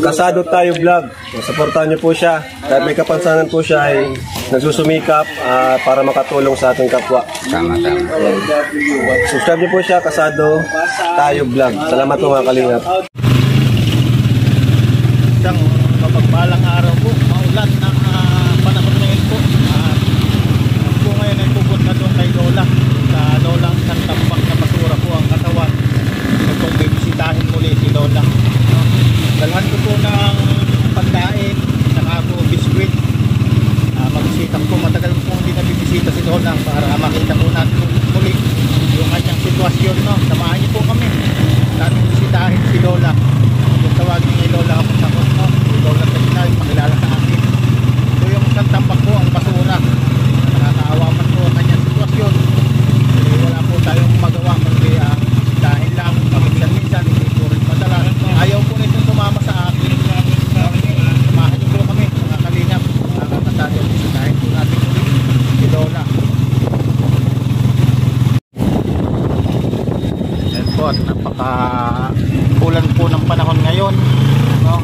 Kasado tayo vlog. Suportahan niyo po siya. Kahit may kapansanan po siya ay nagsusumikap ah, para makatulong sa ating kapwa. Tama, tama. Subscribe niyo po siya, Kasado tayo vlog. Salamat po mga kalingap. Isang mapagpalang araw po, maulan na ah, panahon ngayon po. At ako po ngayon ay pupunta doon kay Lola. Sa Lola ang isang tampak na basura po ang katawan. Ito pong bibisitahin muli si Lola. No? Dalhan ko po ng pagkain, saka po biskwit. Uh, magbisita ko po, matagal po hindi nabibisita si Lola para makita po natin muli yung kanyang sitwasyon. No? Samahan niyo po kami. Natin bisitahin si Lola yung tawagin ni Lola ako sa no? si Lola Tegnal, pakilala sa akin ito yung isang tambak po ang basura nakakaawa man po ang kanyang sitwasyon eh, wala po tayong magawa kundi ah, dahil lang paminsan-minsan hindi po rin madala ayaw po nito sumama sa akin samahan niyo po kami mga kalingap nakakasado bisitahin po natin si Lola Yan po at napaka ulan po ng panahon ngayon no?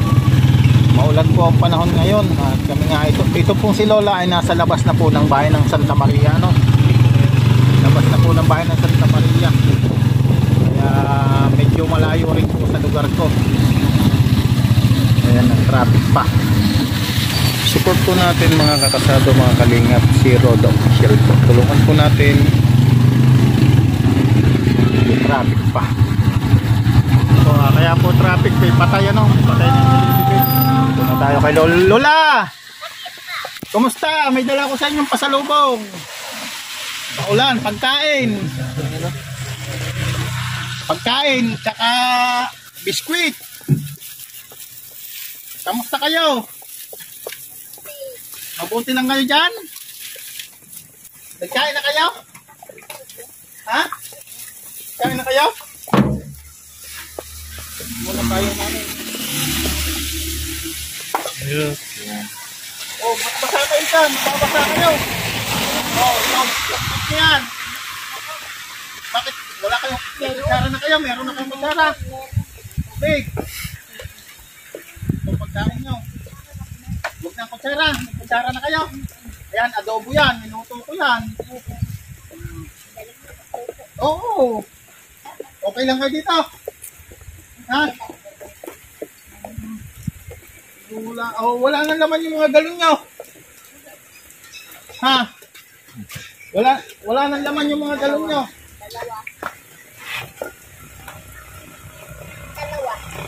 maulan po ang panahon ngayon at kami nga ito, ito pong si Lola ay nasa labas na po ng bayan ng Santa Maria no? labas na po ng bayan ng Santa Maria. Kaya medyo malayo rin po sa lugar ko. Ayan ang traffic pa. Support po natin mga kakasado mga kalingap si Rodo Official po. Tulungan po natin. May traffic pa. So, ah, kaya po traffic may patay ano? Patay na dito na tayo kay Lola Lola kumusta? May dala ko sa inyong pasalubong. Paulan pagkain. Pagkain tsaka biskwit. Kamusta kayo? Mabuti lang kayo dyan? Nagkain na kayo? Ha? Kain na kayo? Muna tayo namin. Oh, magbasa kayo dyan. Magbasa kayo. Oh, ikaw. Bakit yan? Bakit? Wala kayong kutsara na kayo. Meron na kayong kutsara. Big. Ito pagkain nyo. Huwag na kutsara. May na kayo. Ayan, adobo yan. Minuto ko yan. Oo. Okay lang kayo dito? Ha? Wala, oh, wala nang laman yung mga galon nyo. Ha? Wala, wala nang laman yung mga galon nyo.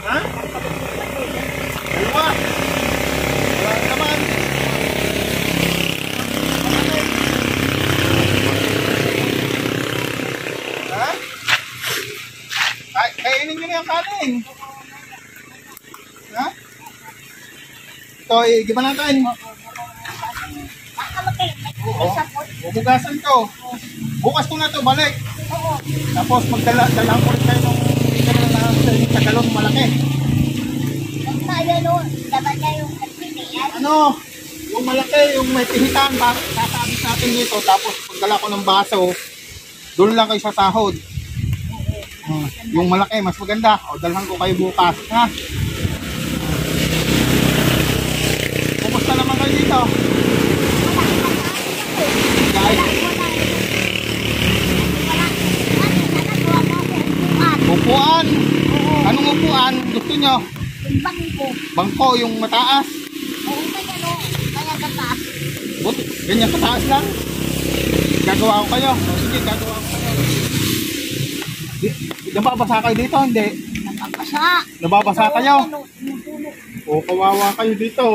Ha? Dalawa. Wala nang laman. Ha? Ay, kainin nyo na yung? Ito, eh, giba natin. Oo. Bubugasan to. Bukas ko na to, balik. Tapos magdala, dala ko rin kayo ng dala na sa galon malaki. Ano? Yung malaki, yung may pihitan, ba, sasabit natin dito. Tapos pagdala ko ng baso, doon lang kayo sa sahod. Hmm, yung malaki, mas maganda. O, dalhan ko kayo bukas, ha? Kumusta Guys, upuan. Anong upuan? Gusto nyo? Bangko, yung mataas. But, ganyan kataas lang. Gagawa ko kayo. Sige, gagawa ko kayo. Di- Nababasa kayo dito, hindi? Nababasa kayo? O, kawawa kayo dito.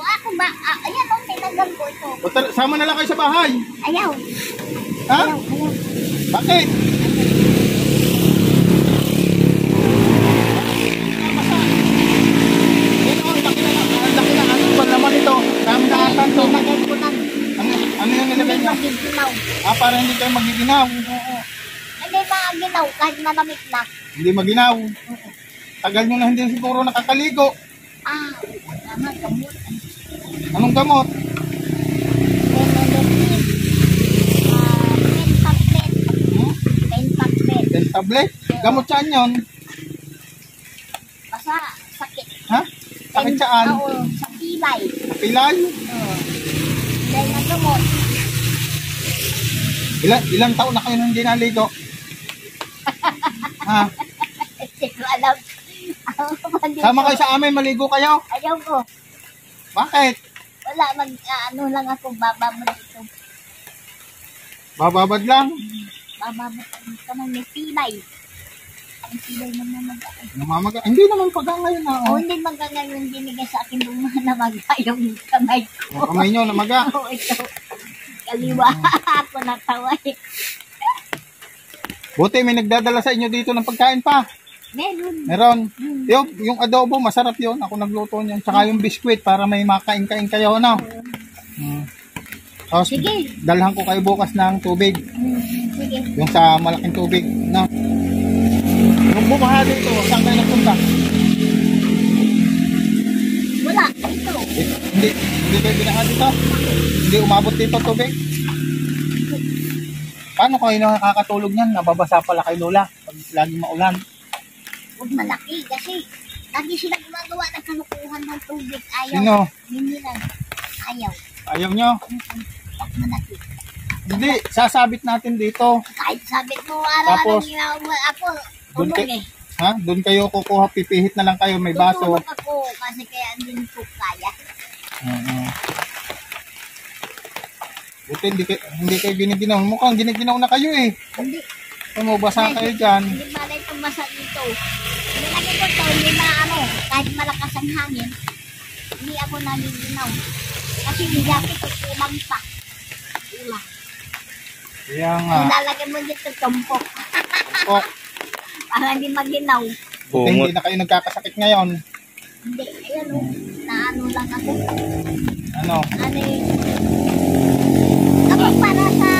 Ako ba? Ah, ayan o, tinagal ko ito. O, sama na lang kayo sa bahay. Ayaw. Ha? Ayaw, ayaw. Bakit? Ano. Ah, para hindi kayo magiginaw. Oo. Hindi mga ginaw kahit malamig na. Hindi maginaw. Tagal nyo na hindi siguro nakakaligo. Ah, tama, gamot. Anong gamot? Ah, pen tablet. Hmm? Pen tablet. Gamot saan yun? Basta sakit. Ha? Sakit saan? Oo, sa pilay. Pilay? Oo. Dahil na gamot. Ilan, ilang taon na kayo nang hindi naligo? ha? Hindi ko alam. Sama kayo sa amin, maligo kayo? Ayaw ko. Bakit? Wala, mag, ah, ano lang ako, bababot ito. Bababad lang. Bababot ito ng may pilay. Ang pilay na mag Namamaga. Hindi naman pag ngayon na. O Oh. hindi magkagayon binigay sa akin nung mga namaga yung kamay Yung ko. kamay nyo, namaga. Oo, ito. Kaliwa ako natawa eh. Buti may nagdadala sa inyo dito ng pagkain pa. Meron. Meron. Yung, yung adobo, masarap yun. Ako nagluto niyan. Tsaka yung biskwit para may makain-kain kayo, ano? Hmm. Tapos, Sige. dalhan ko kayo bukas ng tubig. Hmm, sige. Yung sa malaking tubig. Na. Nung bumaha dito, saan kayo nagpunta? Wala. Ito. Eh, hindi, hindi kayo binaha dito? Hindi umabot dito tubig? Paano kayo nakakatulog niyan? Nababasa pala kay Lola pag laging maulan. Huwag malaki kasi lagi sila gumagawa ng kanukuhan ng tubig. Ayaw. Sino? Hindi lang. Ayaw. Ayaw nyo? Huwag malaki. Hindi, sasabit natin dito. Kahit sabi mo araw-araw Tapos, ginagawa ako. Doon Tulong kay, eh. ha? Doon kayo kukuha, pipihit na lang kayo, may baso. Tutulog ako kasi kaya hindi ko kaya. Oo. Buti hindi, kayo, hindi kayo giniginaw. Mukhang giniginaw na kayo eh. Hindi. Tumubasa kayo dyan. Hindi na itong dito? Nilagay ko to, hindi na ano, kahit malakas ang hangin, hindi ako nalilinaw. Kasi nilapit ko kulang pa. Ulang. Kaya nga. Ang lalagay mo dito, tumpok. Oh, Para hindi maginaw. buti hindi na kayo nagkakasakit ngayon. Hindi, ayun o. Naano lang ako. Ano? Ano eh. Ako para sa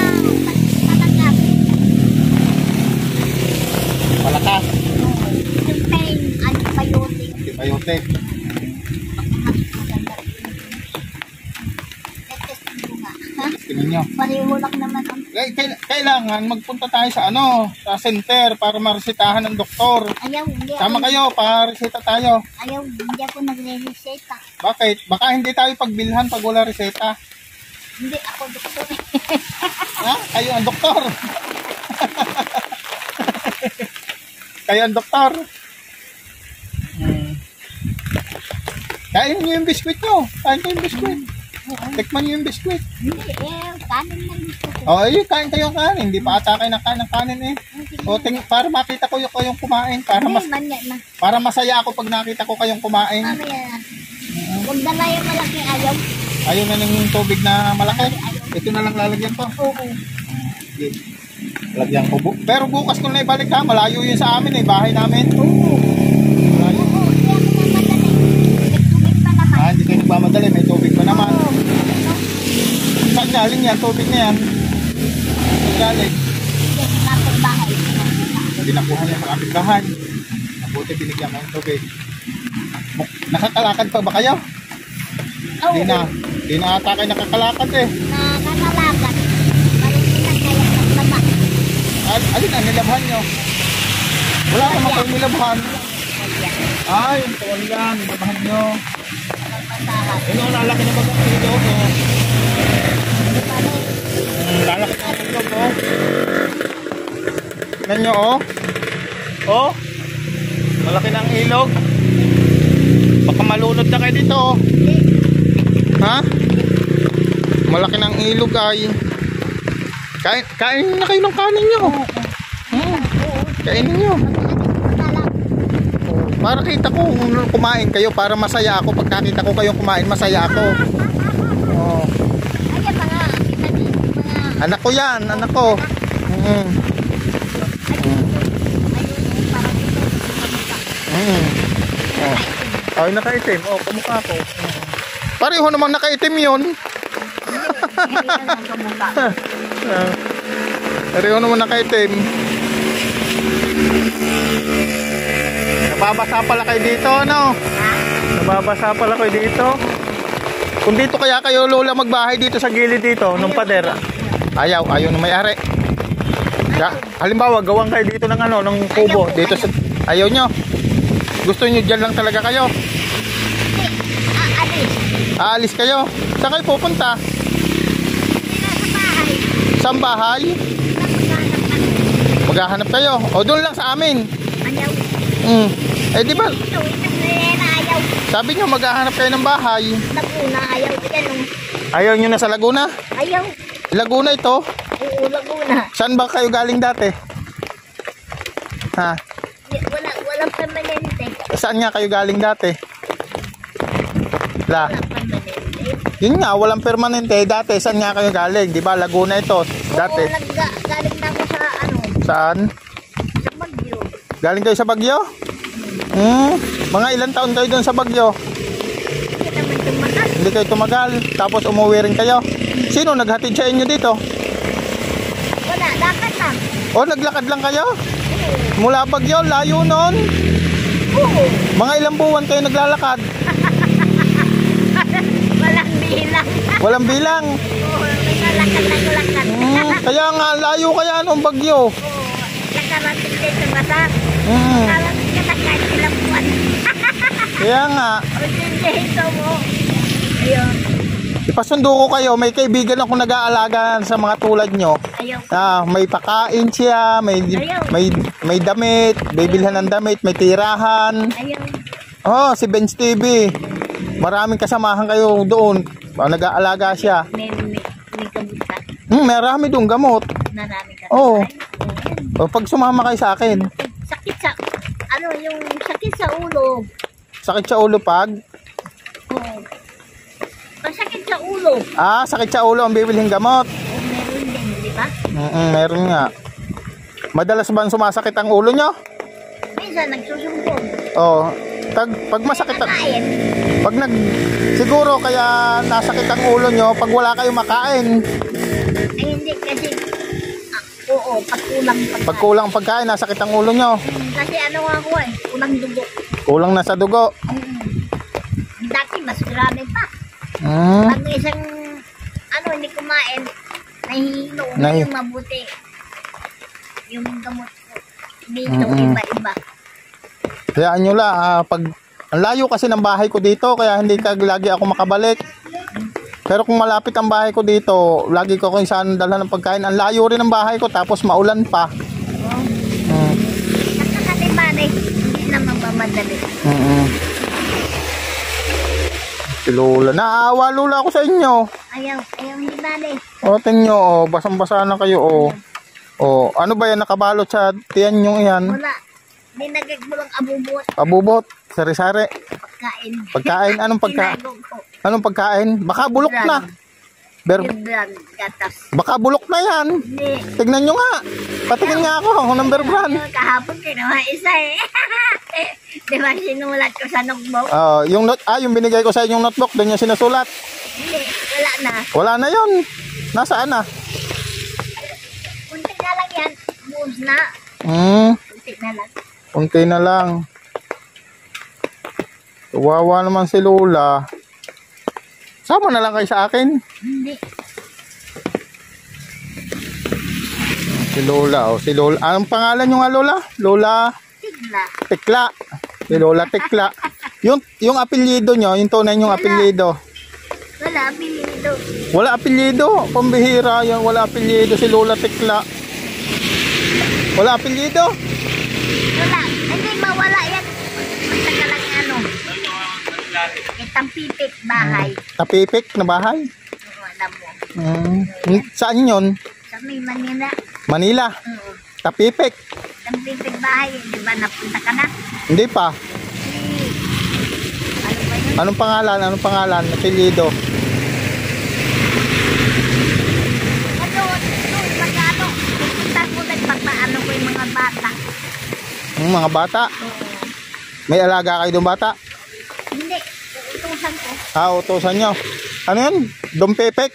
talagang Palakas. yung pain, antibiotic. Antibiotic. Ha? Tingin nyo. Pareho lang naman ang Kailangan magpunta tayo sa ano, sa center para maresitahan ng doktor. Ayaw, hindi Sama ako, kayo, para-resita tayo. ayaw, hindi ako nagre-reseta. Bakit? Baka hindi tayo pagbilhan pag wala reseta. Hindi ako doktor. Ha? Kayo ang doktor. kayo ang doktor. Hmm. Kain niyo yung biskwit nyo. Kain kayo yung biskwit. Tikman niyo yung biskwit. hindi, eh, kanin lang gusto ko. O, ayun, kain kayo ng kanin. Hindi pa ata kayo ng kain ng kanin eh. O, ting, para makita ko yung kayong kumain. Para, mas, na. para masaya ako pag nakita ko kayong kumain. Mamaya na. Huwag dala yung malaking ayaw. Ayaw na ng tubig na malaki. Ito na lang lalagyan ko. Oo. Sige. Lagyan ko. Bu- Pero bukas kung naibalik ka, malayo yun sa amin eh. Bahay namin. Malayo. Oo, hindi ako mamadali. Nagtubig pa naman. Ah, hindi kayo nagmamadali. May tubig pa naman. Oo. Galing yan? Tubig na yan. Galing? Hindi, nakuha niya sa aming bahay. Mabuti binigyan mo ng tubig. Nakakalakad pa ba kayo? Oo. Hindi na. Hindi na ata kayo nakakalakad eh. Baba. Al alin ang nilabhan nyo? Wala naman kayong nilabhan. Ay, yung tuwan yan. Nilabhan nyo. Ano, lalaki na ba ang? Oh. Oh. Tignan oh. Oh. Malaki ang ilog. Baka malunod na kayo dito, oh. Ha? Malaki ang ilog, ay. Kain, kain na kayo ng kanin nyo. Hmm. Kainin nyo. Para kita ko kumain kayo para masaya ako. Pag nakita ko kayong kumain, masaya ako. Oh. Ay, mga, mga, Anak ko yan, anak ko. Mm. Mm. Oh. Ay, nakaitim. Oh, kamukha ko. Pareho namang nakaitim yun. Pareho naman nakaitim. Nababasa pala kayo dito, ano? Nababasa pala kayo dito. Kung dito kaya kayo lola magbahay dito sa gilid dito, nung pader. Ayaw, ayaw na may-ari. Ya, halimbawa, gawang kayo dito ng ano, ng kubo, dito sa... Ayaw nyo. Gusto nyo dyan lang talaga kayo. Aalis. Aalis kayo. Saan kayo pupunta? Sa bahay. Saan bahay? Maghahanap kayo. O doon lang sa amin. Ayaw. Mm. Eh di ba, ayaw. sabi nyo maghahanap kayo ng bahay. Laguna, ayaw. Yan. Ayaw nyo na sa Laguna? Ayaw. Laguna ito. Oo, Laguna. Saan ba kayo galing dati? Ha? Wala, walang permanente. Saan nga kayo galing dati? La. Walang permanente. Yun nga, walang permanente. Dati, saan nga kayo galing? Di ba? Laguna ito. Dati. Oo, galing na ako sa ano, Saan? sa Bagyo. Galing kayo sa Bagyo? Hmm. Mga ilang taon kayo doon sa Bagyo? Hindi naman. Hindi kayo tumagal. Tapos umuwi rin kayo. Sino naghatid sa inyo dito? Wala, dapat lang. O, naglakad lang kayo? Mula Bagyo, layo noon. Oo. Mga ilang buwan kayo naglalakad. Walang bilang. Walang bilang. Oo, may nalakad na lakad. Hmm. Kaya nga, layo kaya nung Bagyo. Oo, nakarating din sa basa. Hmm. Nakarating ka na kahit ilang buwan. Kaya nga, O, mo. Ayun, ipasundo ko kayo. May kaibigan ako nag-aalaga sa mga tulad nyo. ayaw. Ah, may pakain siya, may may may damit, bibilhan ng damit, may tirahan. Ayaw. Oh, si Benz TV. Maraming kasamahan kayo doon. Ah, Nag-aalaga siya. May, may, may kabuta. Hmm, marami doon gamot. Narami ka. Oo. Oo. O, pag sumama kayo sa akin, Sakit sa, ano, yung sakit sa ulo. sakit sa ulo pag? Oo. Masakit sa ulo. Ah, sakit sa ulo ang bibilhin gamot. Meron din, di ba? Mm, meron nga. Madalas ba sumasakit ang ulo nyo? Minsan nagsusumbong. Oh, tag, pag masakit ang, pag nag, siguro kaya nasakit ang ulo nyo pag wala kayong makain. Ay, hindi kasi, ah, oo, pag kulang pagkain. Pag kulang ang pagkain, nasakit ang ulo nyo. Mm, Kasi ano nga ako eh, kulang dugo. Kulang na sa dugo. Mm. Dati mas grabe pa. Mm. Pag isang, ano, hindi kumain, nahihilo, Nahi- yung mabuti. Yung gamot ko. Dito, Mm-mm. iba-iba. Kaya nyo la, ah, pag, ang layo kasi ng bahay ko dito, kaya hindi ka lagi ako makabalik. Pero kung malapit ang bahay ko dito, lagi ko kung saan dalhan ng pagkain. Ang layo rin ng bahay ko, tapos maulan pa. Oh. Mm. Nakakatibari, hindi naman ba madali. Mm-mm. Si Lola. Naawa Lola ako sa inyo. Ayaw, ayaw hindi bali. O, tingyo, o, basang-basa na kayo, o. O, ano ba yan, nakabalot sa tiyan nyo yan? Wala. Dinagag mo lang abubot, Abubot, sari-sari. pagkain. Pagkain, anong pagka, Tinago ko. anong pagkain? Baka bulok na. Ber, Yung brand, gatas. baka bulok na yan. Hindi. Tignan nyo nga. Patingin nga ako, ako number brand. Kahapon kinuha isa eh. Di ba sinulat ko sa notebook? Ah, yung not, ah, yung binigay ko sa inyong notebook, doon yung sinusulat. Hindi, wala na. Wala na yon. Nasaan na? Kunti na lang yan. Buhos na. Hmm, Kunti na lang. unti na lang. Kawawa naman si Lola. Sama na lang kayo sa akin. Hindi. Si Lola, oh, si Lola. Anong pangalan nyo nga, Lola? Lola Tigla. Tekla. Si Lola Tekla. Yung, yung apelyido nyo, yung tunay nyong apelyido. Wala, pinito. Wala apelyido. Pambihira yan. Wala apelyido si Lola Tekla. Wala apelyido. Wala. Hindi, mawala yan. Basta lang ano. Itang pipit bahay. Tapipik na bahay. Oo, alam mo. Hmm. Saan yun? Sa may Manila. Manila. Oo. Tapipik. Itang pipit bahay. Di ba napunta ka na? Hindi pa. Ano ba yun? Anong pangalan? Anong pangalan? Apelyido. Ano, ano, pag ano, pupunta ko ko yung mga bata. Mga bata. Oo. May alaga kayo doon bata? Hindi, uutusan ko. Ah, utosan nyo. Ano yun? Dompepek?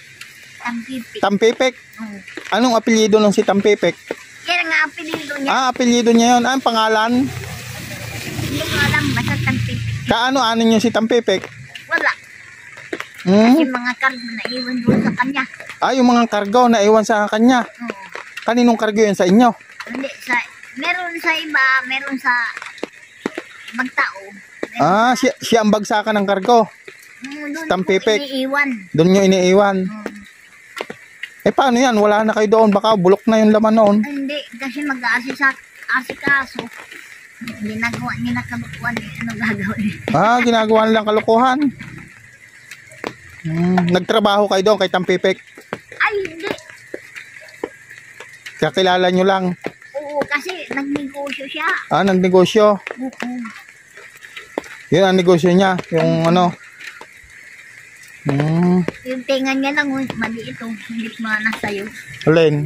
Ang pipit. Tampipek? Oo. Anong apelyido ng si Tampipek? Yan ang apelido niya. Ah, apelyido niya yun. Ah, ang pangalan? Hindi ko alam, basta ang pipit. Kaano-ano niyo si Tampipek? Wala. Hmm? Yung mga kargo na iwan doon sa kanya. Ah, yung mga kargo na iwan sa kanya. Oo. Kaninong kargo yun sa inyo? Hindi, sa, meron sa iba, meron sa ibang tao. Meron Ah, siya, siya ang bagsakan ng kargo. Mm, doon Tampipik. ko iniiwan. Doon nyo iniiwan. Eh paano yan? Wala na kayo doon. Baka bulok na yung laman noon. Ay, hindi, kasi mag-aasikaso. Ginagawa nila kabukuan eh. Ano gagawin? Ah, ginagawa nilang kalokohan. Hmm, nagtrabaho kayo doon kay Tampipik. Ay, hindi. Kakilala nyo lang. Oo, kasi nagnegosyo siya. Ah, nagnegosyo. Oo. Yun ang negosyo niya. Yung ano. Hmm. Yung tenga niya lang, oh, maliit oh. Hindi mana sa'yo. Alin?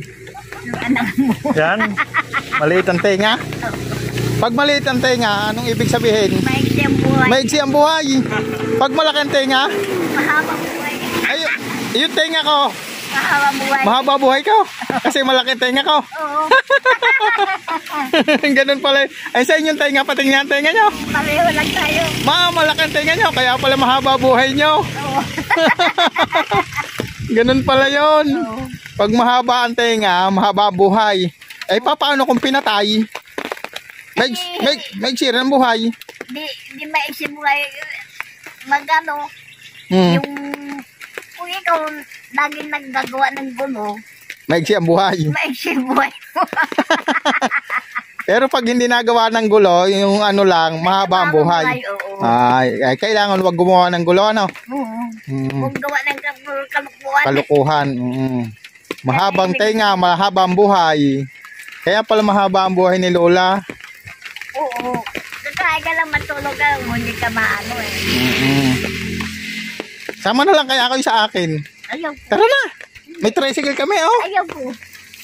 Yung anak mo. Yan. Maliit ang tenga. Pag maliit ang tenga, anong ibig sabihin? Maiksi ang buhay. Maigsi ang buhay. Pag malaki ang tenga, Mahaba buhay. ay, yung tenga ko, Mahaba buhay. mahaba buhay ko. Kasi malaki tenga ko. Oo. Ganun pala. Ay sa inyong tenga, patingin ang tenga nyo. Pareho lang tayo. Ma, malaki ang tenga nyo. Kaya pala mahaba buhay nyo. Oo. Ganun pala yon. Oo. Pag mahaba ang tenga, mahaba buhay. Eh, pa, paano kung pinatay? May, may, may sira ng buhay. Di, di maiksi buhay. Magano, Hmm. yung ikaw laging naggagawa ng gulo, Maigsi ang buhay. maiksi buhay mo. Pero pag hindi nagawa ng gulo, yung ano lang, mahaba ang buhay. Oo. Ay, ay kailangan wag gumawa ng gulo, ano? Oo. Mm, Kung gawa ng kal- kalukuhan. kalukuhan. Mm. Mahabang tenga, mahaba ang buhay. Kaya pala mahaba ang buhay ni Lola. Oo. Kakain ka lang matulog ka, hindi ka maano eh. Mm-mm. Sama na lang kaya kayo sa akin. Ayaw ko. Tara na. May tricycle kami, oh. Ayaw ko.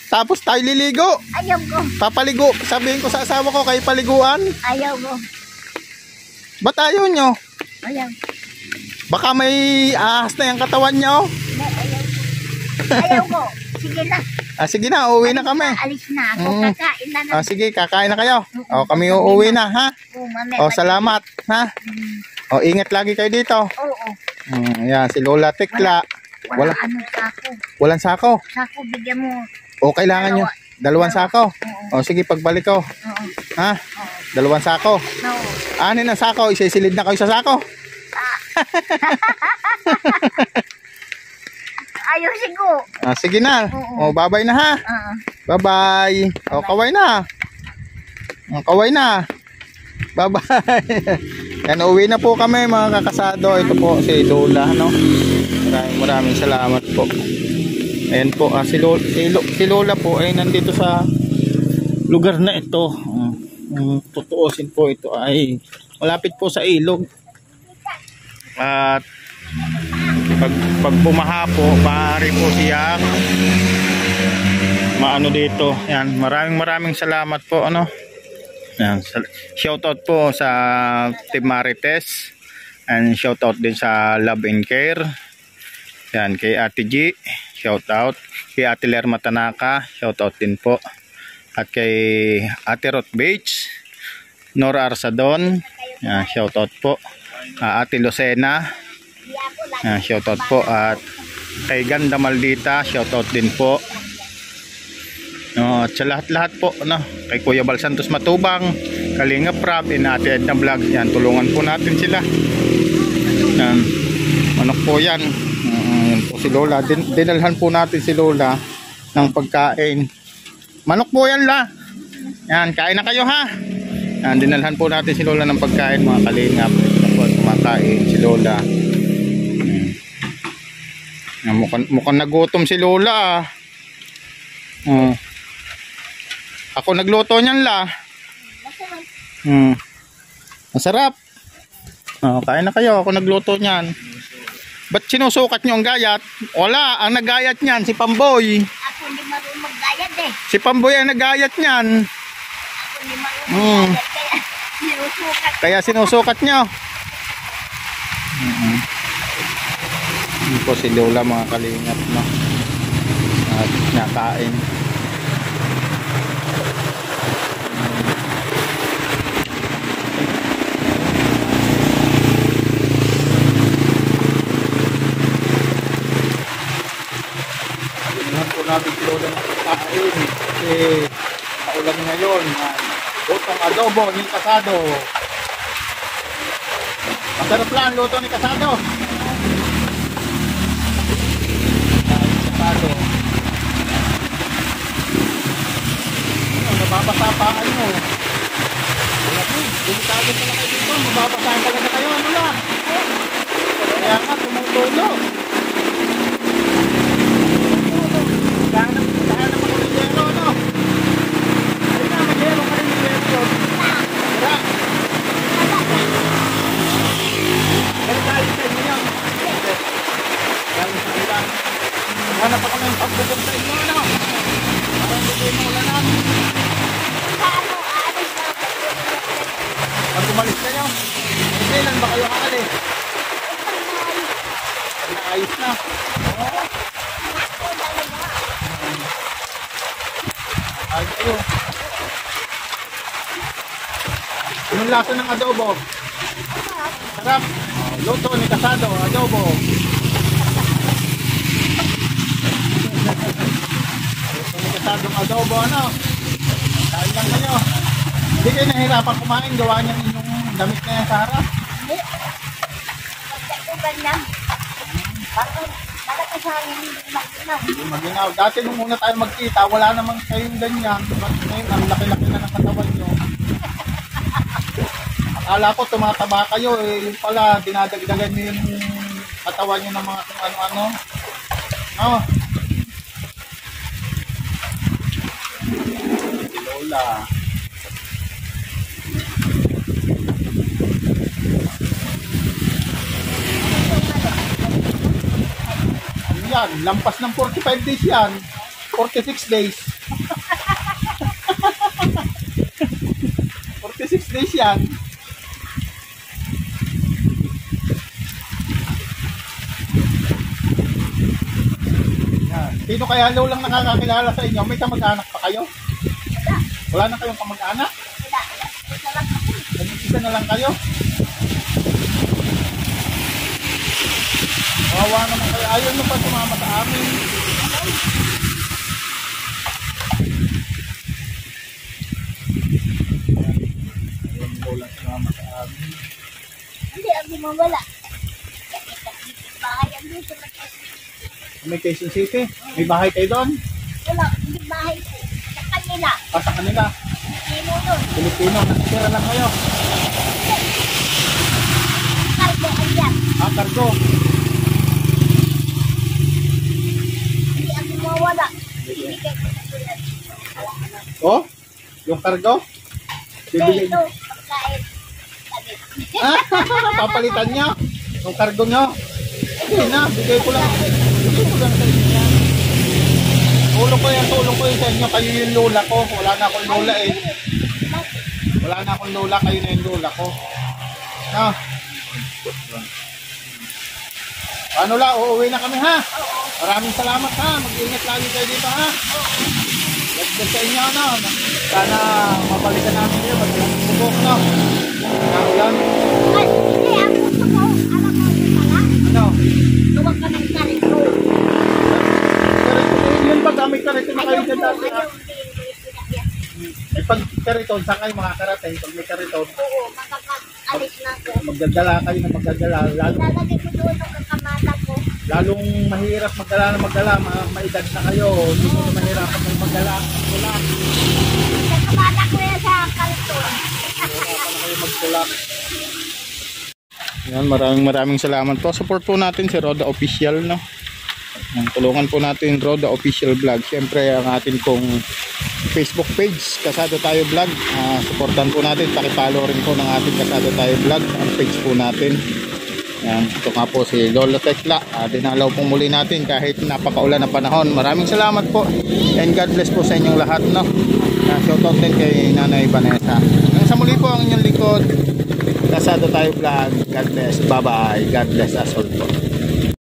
Tapos tayo liligo. Ayaw ko. Papaligo. Sabihin ko sa asawa ko, kayo paliguan. Ayaw ko. Ba't ayaw nyo? Ayaw. Baka may ahas na yung katawan nyo. Hindi, ayaw ko. Ayaw ko. Sige na. Ah, sige na, uuwi na kami. Alis na ako. Mm. Kakain na na. Ah, sige, kakain na kayo. O, kami uuwi na, ha? Mamaya. O, salamat, ha? Mm. O, ingat lagi kayo dito. Oo. Mm, yan, si Lola Tekla. Wala, Wala. ano sako. Walang sako. Sako, bigyan mo. O, kailangan nyo. Dalawang sako. Oo. O, sige, pagbalik ko. Oo. Ha? Oo. Dalawang sako. No. Anin ang sako? Isisilid na kayo sa sako. Ayusin ko. Ah, sige na. Oo. O, babay na, ha? Oo. Bye-bye. O, kaway na. O, kaway na. Bye-bye. Yan, uwi na po kami mga kakasado. Ito po si Lola, no? Maraming maraming salamat po. Ayan po, ah, si, Lola, si, Lo- si Lola po ay nandito sa lugar na ito. Um, um, tutuusin po ito ay malapit po sa ilog. At pag, pag bumaha po, maaari po siyang maano dito. Yan, maraming maraming salamat po ano. Yan, sal- shoutout po sa Team Marites and shoutout din sa Love and Care. Yan, kay Ate G, shoutout. Kay Ate Lerma Tanaka, shoutout din po. At kay Ate Rot Beach, Nora Arsadon, yan, shoutout po. Ah, Ate Lucena, yan, shoutout po. At kay Ganda Maldita, shoutout din po. No, at sa lahat-lahat po, no, kay Kuya Bal Santos Matubang, Kalinga Prab, and Ate Edna Vlog, yan, tulungan po natin sila. Yan, manok po yan. Yan po si Lola, Din, dinalhan po natin si Lola ng pagkain. Manok po yan la. Yan, kain na kayo ha. Yan, dinalhan po natin si Lola ng pagkain, mga kalingap. Kumakain si Lola. Mukhang, mukhang nagutom si Lola ah. Oh. Ako nagluto niyan la. Masarap. Hmm. Masarap. Oh, kain na kayo. Ako nagluto niyan. Ba't sinusukat niyo ang gayat? Wala, ang nagayat niyan si Pamboy. Ako hindi marunong maggayat eh. Si Pamboy ang nagayat niyan. Ako hindi marunong Mm. maggayat. Kaya sinusukat. Kaya sinusukat niyo. Mhm. Yun po si Lola mga kalingap no. At nakain. Tingnan po natin si Kakain. Kasi maulan ngayon. Butong adobo, yung kasado. Masarap lang ang luto ni Kasado. Kasado. Nababasa pa ano. Wala po. Delikado pala kayo dito. Mababasahan talaga kayo. Ano lang. Kaya nga, tumutulo. Kaya kaya naman kami yero, ano? Ay na, may yero ka rin may yero. Tara. Pero galing sa inyo yan. Galing sa kanila. Hanap ako ng pagbubog sa inyo, ano? Parang hindi mo ulanan. Sa ano, aalis na. Pag umalis kayo, kailan ba kayo aalis? Naayos na. Dalawa. Ayos kayo. Anong lasa ng adobo? Sarap. Luto ni Kasado, adobo. Luto Kasado, adobo, ano? Kain lang kayo. Hindi kayo nahirapan kumain, gawa niya inyong damit na yan sa harap. Hindi. Pagkakuban lang. Bakit? Malakas hangin hindi maginaw. Hindi maginaw. Dati nung una tayo magkita, wala namang kayong ganyan. Ba't ngayon, ang laki-laki na ng katawan nyo. Akala ko tumataba kayo, eh, yung pala, dinadagdagan nyo yung katawan nyo ng mga kung ano-ano. No? Si Lola. Ano yan? Lampas ng 45 days yan. 46 days. 46 days yan. Yan. Sino kaya low lang nakakakilala sa inyo? May kamag-anak pa kayo? Wala na kayong kamag-anak? Wala. Isa lang ako. Nag-isa na lang kayo? Kawawa naman kayo. Ayaw nyo pa sumama sa amin. Ayaw mo lang sumama sa amin. Hindi, ang gumawala. May Quezon City. May bahay kayo doon? Wala, hindi bahay ko. Sa kanila. Ah, sa kanila. Sino doon? Pilipino. Nakitira lang kayo. Kalbo ayan. Ah, kargo. Hindi ang gumawala. Ibigay ko sa tulad. Oh? Yung kargo? Bibigay Ito, pagkain. Ah, papalitan niyo. Yung kargo niyo. Hindi na, bigay ko lang. Bigay ko lang sa inyo. Tulong ko yan, tulong ko yan sa inyo. Kayo yung lola ko. Wala na akong lola eh. Wala na akong lola, kayo na yung lola ko. Na. Ano la, uuwi na kami ha. Maraming salamat ha. Mag-ingat lagi kayo dito ha. God bless sa inyo no. Sana mabalikan namin kayo. Magalang subok no. Naulan. Ay, hindi, ang gusto ko, alam yung pala, Ano? luwag ka ng karito. Karito, yun ba gamit karito na kayo Ayaw dyan ko, dati? ayaw, hindi, hindi, pinakyan. Eh pag kariton, saan kayo makakarating? Pag may kariton, Oo, makakaalis na ako. magdadala kayo na magdadala. Lalo, Lalagay ko doon ang ko. lalong mahirap magdala na magdala. Ma maedad na kayo. Hindi mo na mahirapan ng magdala. Wala. Kakamata ko yan sa karton. Mahirapan na kayo magtulak. Yan, maraming maraming salamat po. Support po natin si Roda Official, no? Tulungan po natin Roda Official Vlog. Siyempre, ang atin kong Facebook page, Kasado Tayo Vlog. Ah, supportan po natin. Pakipollow rin po ng ating Kasado Tayo Vlog. Ang page po natin. Yan, ito nga po si Lola Tekla. Ah, dinalaw po muli natin kahit napakaulan na panahon. Maraming salamat po. And God bless po sa inyong lahat, no? Uh, shoutout din kay Nanay Vanessa. Hanggang sa muli po ang inyong likod. Kasado tayo vlog. God bless. Bye-bye. God bless us all po.